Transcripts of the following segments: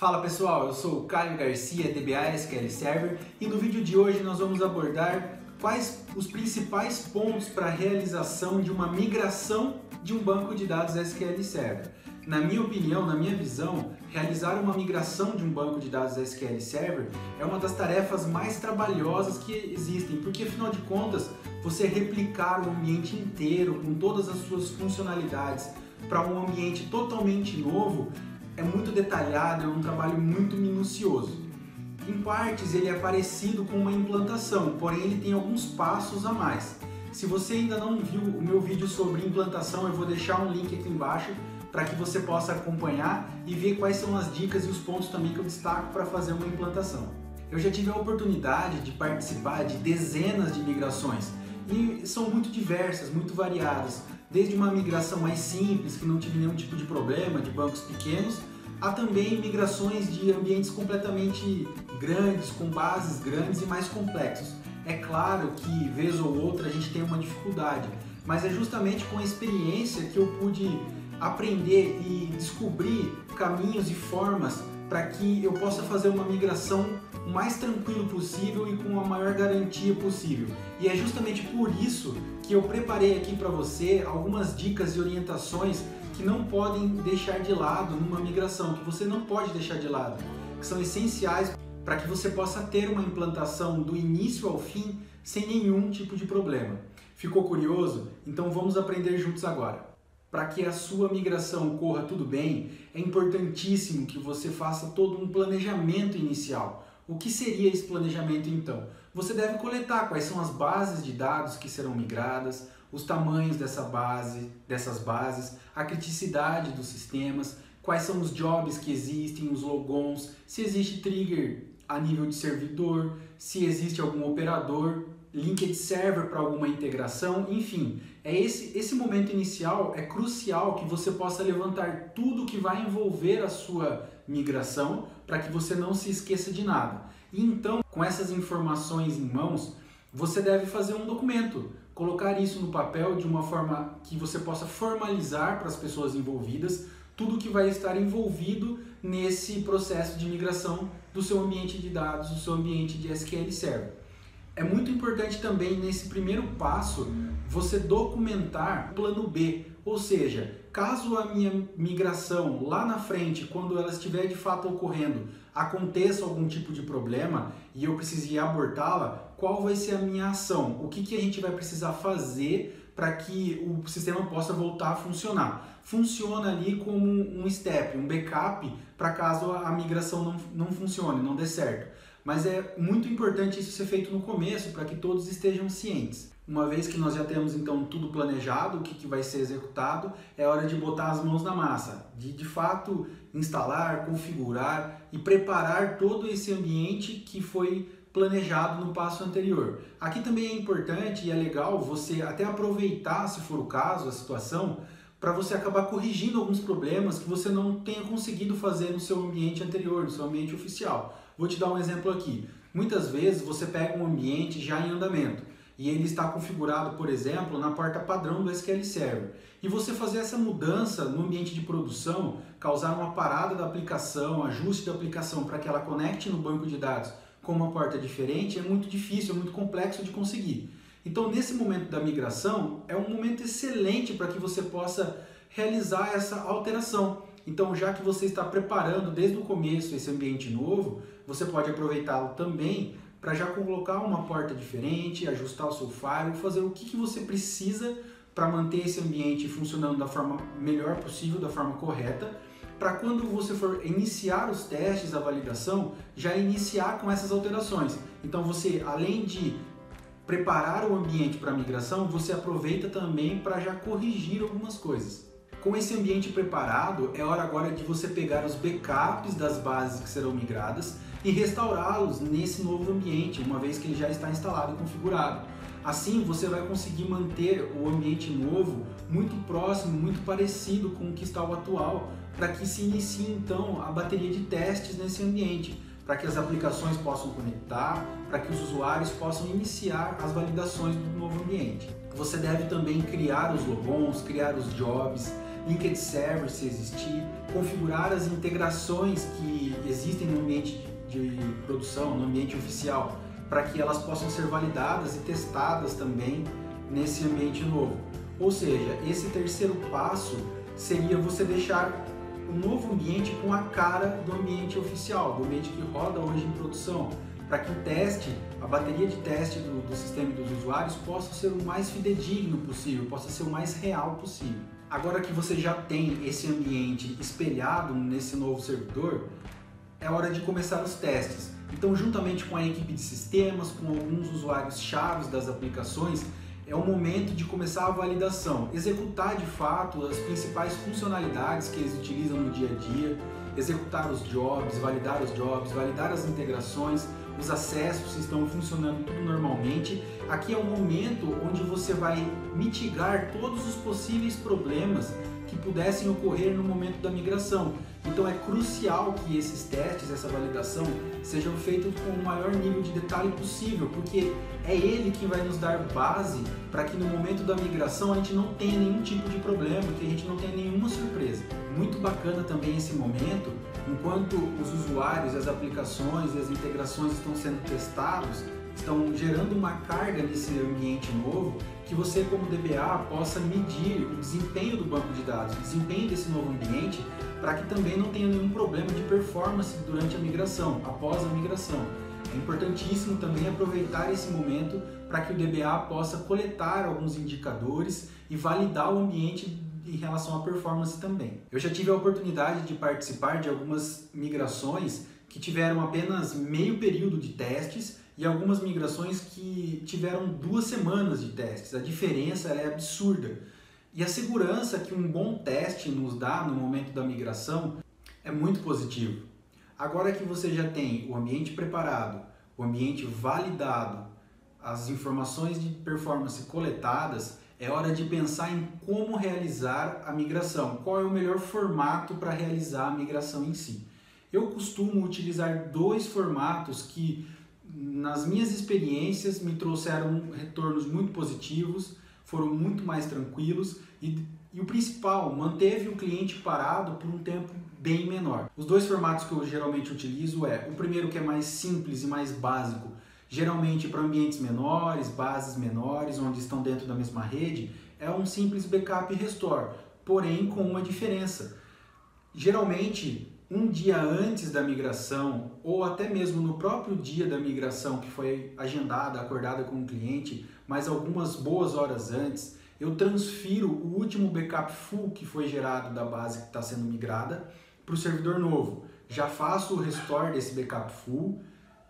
Fala pessoal, eu sou o Caio Garcia, DBA SQL Server, e no vídeo de hoje nós vamos abordar quais os principais pontos para a realização de uma migração de um banco de dados SQL Server. Na minha opinião, na minha visão, realizar uma migração de um banco de dados SQL Server é uma das tarefas mais trabalhosas que existem, porque afinal de contas, você replicar o ambiente inteiro com todas as suas funcionalidades para um ambiente totalmente novo é muito detalhado, é um trabalho muito minucioso. Em partes ele é parecido com uma implantação, porém ele tem alguns passos a mais. Se você ainda não viu o meu vídeo sobre implantação, eu vou deixar um link aqui embaixo para que você possa acompanhar e ver quais são as dicas e os pontos também que eu destaco para fazer uma implantação. Eu já tive a oportunidade de participar de dezenas de migrações e são muito diversas, muito variadas, desde uma migração mais simples, que não tive nenhum tipo de problema, de bancos pequenos, Há também migrações de ambientes completamente grandes, com bases grandes e mais complexos. É claro que, vez ou outra, a gente tem uma dificuldade, mas é justamente com a experiência que eu pude aprender e descobrir caminhos e formas para que eu possa fazer uma migração o mais tranquilo possível e com a maior garantia possível. E é justamente por isso que eu preparei aqui para você algumas dicas e orientações que não podem deixar de lado numa migração, que você não pode deixar de lado, que são essenciais para que você possa ter uma implantação do início ao fim sem nenhum tipo de problema. Ficou curioso? Então vamos aprender juntos agora. Para que a sua migração corra tudo bem, é importantíssimo que você faça todo um planejamento inicial. O que seria esse planejamento então? Você deve coletar quais são as bases de dados que serão migradas, os tamanhos dessa base, dessas bases, a criticidade dos sistemas, quais são os jobs que existem, os logons, se existe trigger a nível de servidor, se existe algum operador, linked server para alguma integração, enfim, é esse, esse momento inicial é crucial que você possa levantar tudo que vai envolver a sua migração para que você não se esqueça de nada. E então, com essas informações em mãos, você deve fazer um documento, colocar isso no papel de uma forma que você possa formalizar para as pessoas envolvidas tudo que vai estar envolvido nesse processo de migração do seu ambiente de dados, do seu ambiente de SQL Server. É muito importante também nesse primeiro passo você documentar o plano B, ou seja, caso a minha migração lá na frente, quando ela estiver de fato ocorrendo, aconteça algum tipo de problema e eu precise abortá-la, qual vai ser a minha ação? O que, que a gente vai precisar fazer para que o sistema possa voltar a funcionar? Funciona ali como um step, um backup, para caso a migração não, não funcione, não dê certo. Mas é muito importante isso ser feito no começo para que todos estejam cientes. Uma vez que nós já temos então tudo planejado, o que, que vai ser executado, é hora de botar as mãos na massa, de de fato instalar, configurar e preparar todo esse ambiente que foi planejado no passo anterior. Aqui também é importante e é legal você até aproveitar, se for o caso, a situação, para você acabar corrigindo alguns problemas que você não tenha conseguido fazer no seu ambiente anterior, no seu ambiente oficial. Vou te dar um exemplo aqui. Muitas vezes você pega um ambiente já em andamento e ele está configurado, por exemplo, na porta padrão do SQL Server. E você fazer essa mudança no ambiente de produção, causar uma parada da aplicação, ajuste da aplicação para que ela conecte no banco de dados com uma porta diferente é muito difícil, é muito complexo de conseguir. Então, nesse momento da migração, é um momento excelente para que você possa realizar essa alteração. Então, já que você está preparando desde o começo esse ambiente novo, você pode aproveitá-lo também para já colocar uma porta diferente, ajustar o seu firewall, fazer o que, que você precisa para manter esse ambiente funcionando da forma melhor possível, da forma correta, para quando você for iniciar os testes, a validação, já iniciar com essas alterações. Então você, além de preparar o ambiente para a migração, você aproveita também para já corrigir algumas coisas. Com esse ambiente preparado, é hora agora de você pegar os backups das bases que serão migradas e restaurá-los nesse novo ambiente, uma vez que ele já está instalado e configurado. Assim, você vai conseguir manter o ambiente novo muito próximo, muito parecido com o que está o atual, para que se inicie então a bateria de testes nesse ambiente, para que as aplicações possam conectar, para que os usuários possam iniciar as validações do novo ambiente. Você deve também criar os logons, criar os jobs, linked server se existir, configurar as integrações que existem no ambiente de produção, no ambiente oficial, para que elas possam ser validadas e testadas também nesse ambiente novo. Ou seja, esse terceiro passo seria você deixar um novo ambiente com a cara do ambiente oficial, do ambiente que roda hoje em produção, para que o teste, a bateria de teste do, do sistema dos usuários possa ser o mais fidedigno possível, possa ser o mais real possível. Agora que você já tem esse ambiente espelhado nesse novo servidor, é hora de começar os testes. Então, juntamente com a equipe de sistemas, com alguns usuários chaves das aplicações, é o momento de começar a validação, executar de fato as principais funcionalidades que eles utilizam no dia a dia, executar os jobs, validar os jobs, validar as integrações, os acessos estão funcionando tudo normalmente. Aqui é o momento onde você vai mitigar todos os possíveis problemas que pudessem ocorrer no momento da migração. Então é crucial que esses testes, essa validação, sejam feitos com o maior nível de detalhe possível, porque é ele que vai nos dar base para que no momento da migração a gente não tenha nenhum tipo de problema, que a gente não tenha nenhuma surpresa. Muito bacana também esse momento, enquanto os usuários, as aplicações e as integrações estão sendo testados, estão gerando uma carga nesse ambiente novo, que você como DBA possa medir o desempenho do banco de dados, o desempenho desse novo ambiente, para que também não tenha nenhum problema de performance durante a migração, após a migração. É importantíssimo também aproveitar esse momento para que o DBA possa coletar alguns indicadores e validar o ambiente em relação à performance também. Eu já tive a oportunidade de participar de algumas migrações que tiveram apenas meio período de testes e algumas migrações que tiveram duas semanas de testes. A diferença é absurda. E a segurança que um bom teste nos dá no momento da migração é muito positivo. Agora que você já tem o ambiente preparado, o ambiente validado, as informações de performance coletadas, é hora de pensar em como realizar a migração. Qual é o melhor formato para realizar a migração em si? Eu costumo utilizar dois formatos que nas minhas experiências me trouxeram retornos muito positivos, foram muito mais tranquilos e, e o principal, manteve o cliente parado por um tempo bem menor. Os dois formatos que eu geralmente utilizo é o primeiro que é mais simples e mais básico, geralmente para ambientes menores, bases menores, onde estão dentro da mesma rede, é um simples backup restore, porém com uma diferença. Geralmente um dia antes da migração ou até mesmo no próprio dia da migração que foi agendada, acordada com o cliente, mas algumas boas horas antes, eu transfiro o último backup full que foi gerado da base que está sendo migrada para o servidor novo. Já faço o restore desse backup full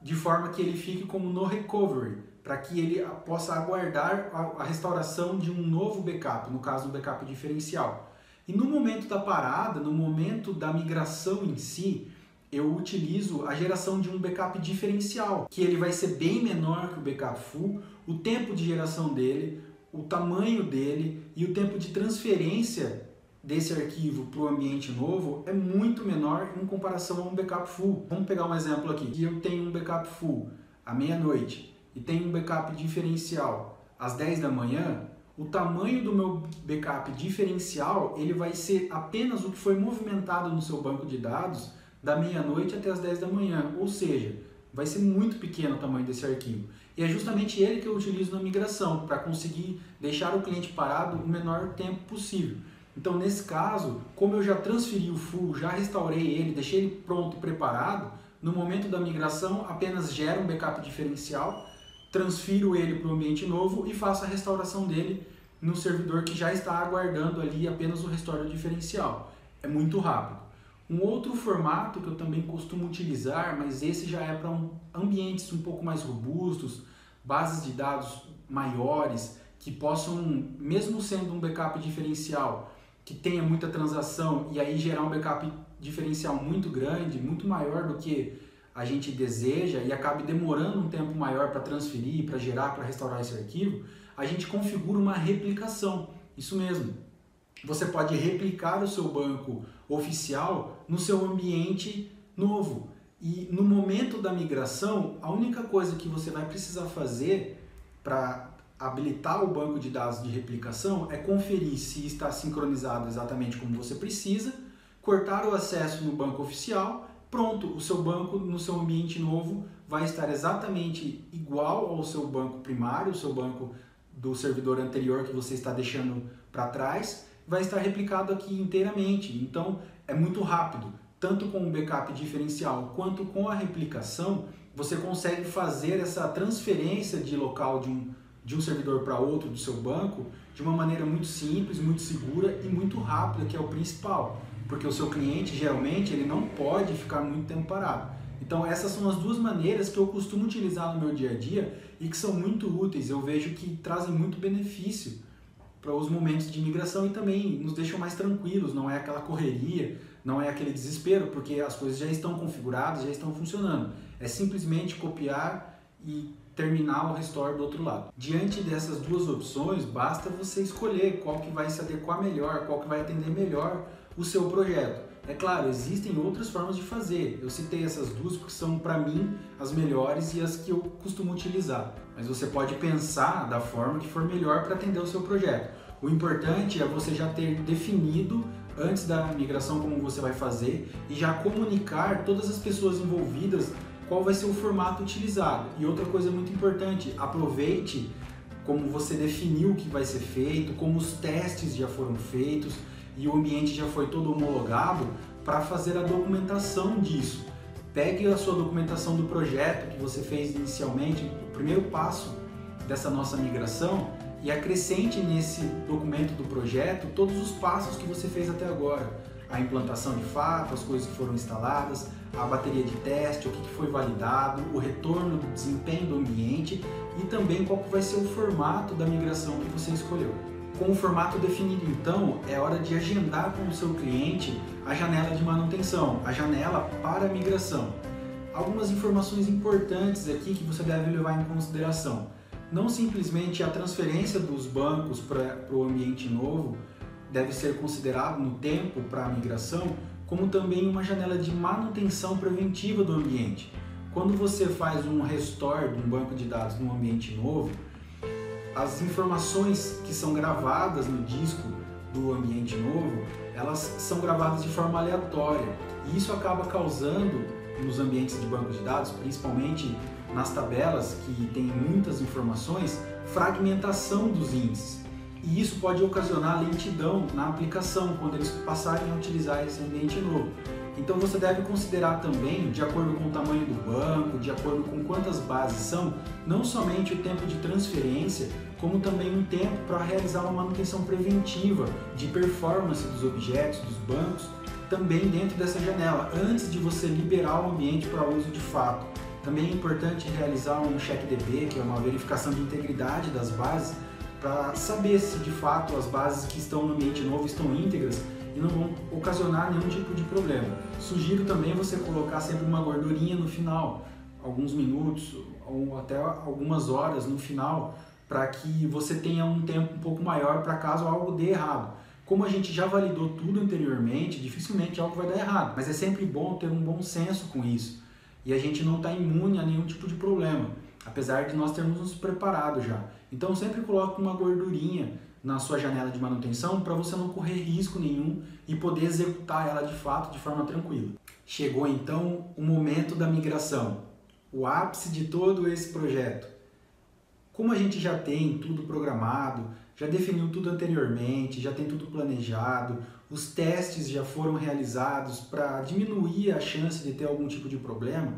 de forma que ele fique como no recovery, para que ele possa aguardar a restauração de um novo backup, no caso um backup diferencial. E no momento da parada, no momento da migração em si, eu utilizo a geração de um backup diferencial, que ele vai ser bem menor que o backup full, o tempo de geração dele, o tamanho dele e o tempo de transferência desse arquivo para o ambiente novo é muito menor em comparação a um backup full. Vamos pegar um exemplo aqui. Eu tenho um backup full à meia-noite e tenho um backup diferencial às 10 da manhã, o tamanho do meu backup diferencial ele vai ser apenas o que foi movimentado no seu banco de dados da meia-noite até as 10 da manhã, ou seja, vai ser muito pequeno o tamanho desse arquivo. E é justamente ele que eu utilizo na migração, para conseguir deixar o cliente parado o menor tempo possível. Então, nesse caso, como eu já transferi o full, já restaurei ele, deixei ele pronto, preparado, no momento da migração apenas gera um backup diferencial transfiro ele para o ambiente novo e faço a restauração dele no servidor que já está aguardando ali apenas o restore diferencial. É muito rápido. Um outro formato que eu também costumo utilizar, mas esse já é para um, ambientes um pouco mais robustos, bases de dados maiores, que possam, mesmo sendo um backup diferencial, que tenha muita transação e aí gerar um backup diferencial muito grande, muito maior do que a gente deseja e acabe demorando um tempo maior para transferir, para gerar, para restaurar esse arquivo, a gente configura uma replicação. Isso mesmo. Você pode replicar o seu banco oficial no seu ambiente novo. E no momento da migração, a única coisa que você vai precisar fazer para habilitar o banco de dados de replicação é conferir se está sincronizado exatamente como você precisa, cortar o acesso no banco oficial, pronto, o seu banco no seu ambiente novo vai estar exatamente igual ao seu banco primário, o seu banco do servidor anterior que você está deixando para trás, vai estar replicado aqui inteiramente. Então é muito rápido, tanto com o backup diferencial quanto com a replicação, você consegue fazer essa transferência de local de um, de um servidor para outro do seu banco de uma maneira muito simples, muito segura e muito rápida, que é o principal, porque o seu cliente geralmente ele não pode ficar muito tempo parado. Então essas são as duas maneiras que eu costumo utilizar no meu dia a dia e que são muito úteis. Eu vejo que trazem muito benefício para os momentos de imigração e também nos deixam mais tranquilos. Não é aquela correria, não é aquele desespero, porque as coisas já estão configuradas, já estão funcionando. É simplesmente copiar e terminar o restore do outro lado. Diante dessas duas opções, basta você escolher qual que vai se adequar melhor, qual que vai atender melhor o seu projeto. É claro, existem outras formas de fazer. Eu citei essas duas porque são para mim as melhores e as que eu costumo utilizar. Mas você pode pensar da forma que for melhor para atender o seu projeto. O importante é você já ter definido antes da migração como você vai fazer e já comunicar todas as pessoas envolvidas qual vai ser o formato utilizado. E outra coisa muito importante, aproveite como você definiu o que vai ser feito, como os testes já foram feitos e o ambiente já foi todo homologado para fazer a documentação disso. Pegue a sua documentação do projeto que você fez inicialmente, o primeiro passo dessa nossa migração, e acrescente nesse documento do projeto todos os passos que você fez até agora. A implantação de fato, as coisas que foram instaladas, a bateria de teste, o que foi validado, o retorno do desempenho do ambiente e também qual vai ser o formato da migração que você escolheu. Com o formato definido, então, é hora de agendar com o seu cliente a janela de manutenção, a janela para migração. Algumas informações importantes aqui que você deve levar em consideração. Não simplesmente a transferência dos bancos para o ambiente novo deve ser considerado no tempo para a migração, como também uma janela de manutenção preventiva do ambiente. Quando você faz um restore de um banco de dados num ambiente novo, as informações que são gravadas no disco do ambiente novo, elas são gravadas de forma aleatória. E isso acaba causando nos ambientes de banco de dados, principalmente nas tabelas que tem muitas informações, fragmentação dos índices. E isso pode ocasionar lentidão na aplicação quando eles passarem a utilizar esse ambiente novo. Então você deve considerar também, de acordo com o tamanho do banco, de acordo com quantas bases são, não somente o tempo de transferência, como também um tempo para realizar uma manutenção preventiva de performance dos objetos, dos bancos, também dentro dessa janela, antes de você liberar o ambiente para uso de fato. Também é importante realizar um check DB, que é uma verificação de integridade das bases, para saber se de fato as bases que estão no ambiente novo estão íntegras e não vão ocasionar nenhum tipo de problema. Sugiro também você colocar sempre uma gordurinha no final, alguns minutos ou até algumas horas no final, para que você tenha um tempo um pouco maior para caso algo dê errado. Como a gente já validou tudo anteriormente, dificilmente algo vai dar errado, mas é sempre bom ter um bom senso com isso. E a gente não está imune a nenhum tipo de problema, apesar de nós termos nos preparado já. Então sempre coloque uma gordurinha na sua janela de manutenção para você não correr risco nenhum e poder executar ela de fato de forma tranquila. Chegou então o momento da migração, o ápice de todo esse projeto. Como a gente já tem tudo programado, já definiu tudo anteriormente, já tem tudo planejado, os testes já foram realizados para diminuir a chance de ter algum tipo de problema,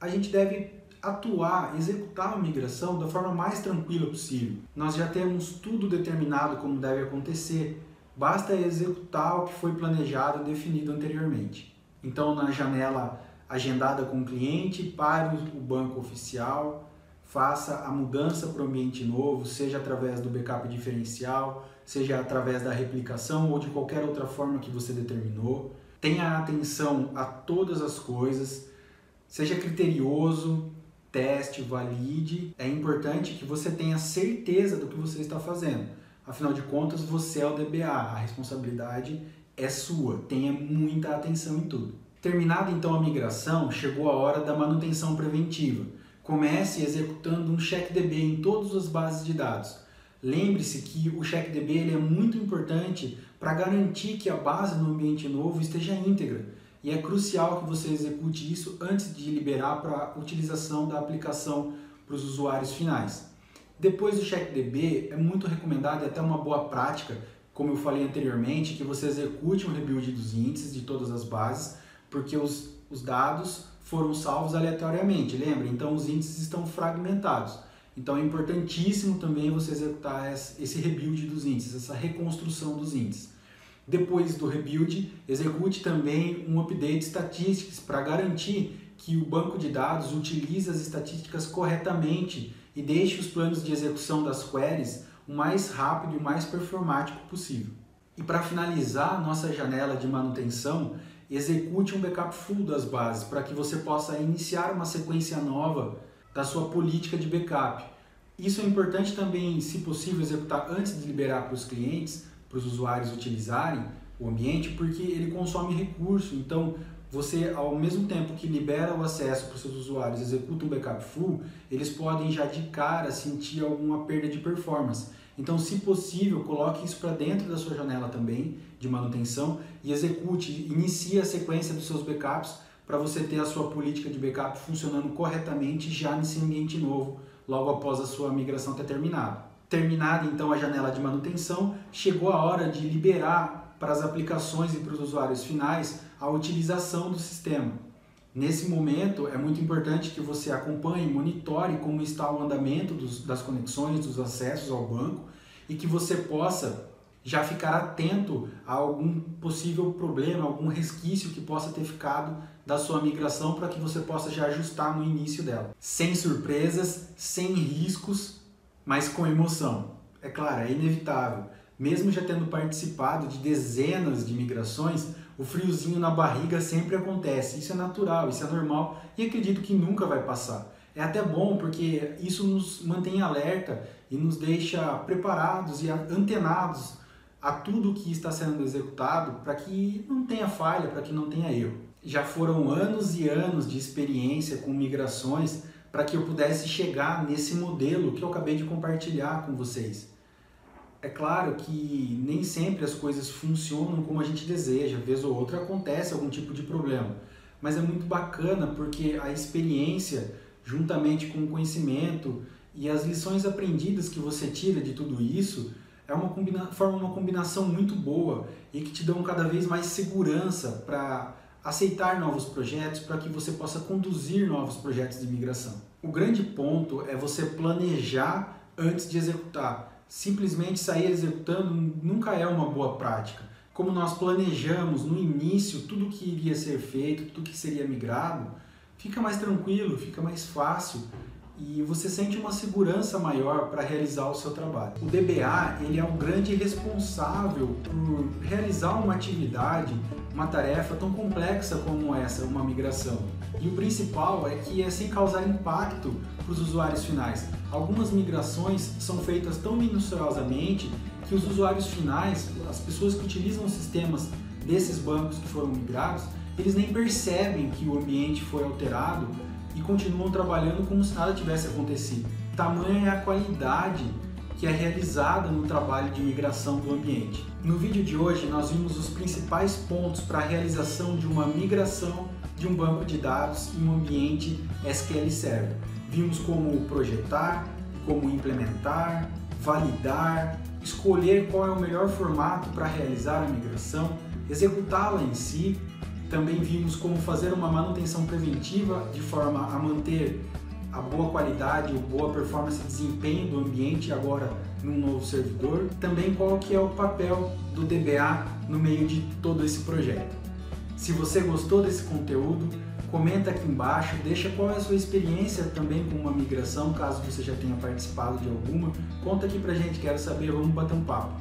a gente deve atuar, executar a migração da forma mais tranquila possível. Nós já temos tudo determinado como deve acontecer, basta executar o que foi planejado e definido anteriormente. Então, na janela agendada com o cliente, pare o banco oficial, faça a mudança para o ambiente novo, seja através do backup diferencial, seja através da replicação ou de qualquer outra forma que você determinou. Tenha atenção a todas as coisas, seja criterioso, teste, valide. É importante que você tenha certeza do que você está fazendo. Afinal de contas, você é o DBA, a responsabilidade é sua. Tenha muita atenção em tudo. Terminada então a migração, chegou a hora da manutenção preventiva. Comece executando um checkDB em todas as bases de dados. Lembre-se que o checkDB ele é muito importante para garantir que a base no ambiente novo esteja íntegra. E é crucial que você execute isso antes de liberar para utilização da aplicação para os usuários finais. Depois do CheckDB, é muito recomendado e até uma boa prática, como eu falei anteriormente, que você execute um rebuild dos índices de todas as bases, porque os, os dados foram salvos aleatoriamente, lembra? Então os índices estão fragmentados. Então é importantíssimo também você executar esse rebuild dos índices, essa reconstrução dos índices. Depois do rebuild, execute também um update estatísticas para garantir que o banco de dados utilize as estatísticas corretamente e deixe os planos de execução das queries o mais rápido e o mais performático possível. E para finalizar nossa janela de manutenção, execute um backup full das bases para que você possa iniciar uma sequência nova da sua política de backup. Isso é importante também, se possível, executar antes de liberar para os clientes, para os usuários utilizarem o ambiente, porque ele consome recurso. Então, você, ao mesmo tempo que libera o acesso para os seus usuários, executa um backup full, eles podem já de cara sentir alguma perda de performance. Então, se possível, coloque isso para dentro da sua janela também de manutenção e execute, inicie a sequência dos seus backups para você ter a sua política de backup funcionando corretamente já nesse ambiente novo, logo após a sua migração ter terminado. Terminada então a janela de manutenção, chegou a hora de liberar para as aplicações e para os usuários finais a utilização do sistema. Nesse momento, é muito importante que você acompanhe, monitore como está o andamento dos, das conexões, dos acessos ao banco e que você possa já ficar atento a algum possível problema, algum resquício que possa ter ficado da sua migração para que você possa já ajustar no início dela. Sem surpresas, sem riscos, mas com emoção. É claro, é inevitável. Mesmo já tendo participado de dezenas de migrações, o friozinho na barriga sempre acontece. Isso é natural, isso é normal e acredito que nunca vai passar. É até bom porque isso nos mantém alerta e nos deixa preparados e antenados a tudo que está sendo executado para que não tenha falha, para que não tenha erro. Já foram anos e anos de experiência com migrações para que eu pudesse chegar nesse modelo que eu acabei de compartilhar com vocês. É claro que nem sempre as coisas funcionam como a gente deseja, vez ou outra acontece algum tipo de problema, mas é muito bacana porque a experiência, juntamente com o conhecimento e as lições aprendidas que você tira de tudo isso, é uma combina forma uma combinação muito boa e que te dão cada vez mais segurança para aceitar novos projetos, para que você possa conduzir novos projetos de migração. O grande ponto é você planejar antes de executar simplesmente sair executando nunca é uma boa prática. Como nós planejamos no início tudo que iria ser feito, tudo que seria migrado, fica mais tranquilo, fica mais fácil e você sente uma segurança maior para realizar o seu trabalho. O DBA ele é um grande responsável por realizar uma atividade, uma tarefa tão complexa como essa, uma migração. E o principal é que é sem causar impacto para os usuários finais. Algumas migrações são feitas tão minuciosamente que os usuários finais, as pessoas que utilizam os sistemas desses bancos que foram migrados, eles nem percebem que o ambiente foi alterado e continuam trabalhando como se nada tivesse acontecido. Tamanha é a qualidade que é realizada no trabalho de migração do ambiente. No vídeo de hoje nós vimos os principais pontos para a realização de uma migração de um banco de dados em um ambiente SQL Server. Vimos como projetar, como implementar, validar, escolher qual é o melhor formato para realizar a migração, executá-la em si também vimos como fazer uma manutenção preventiva de forma a manter a boa qualidade, a boa performance e desempenho do ambiente agora num novo servidor. Também qual que é o papel do DBA no meio de todo esse projeto. Se você gostou desse conteúdo, comenta aqui embaixo, deixa qual é a sua experiência também com uma migração, caso você já tenha participado de alguma. Conta aqui pra gente, quero saber, vamos bater um papo.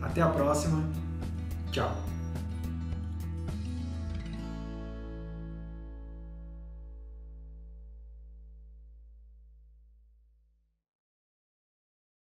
Até a próxima, tchau!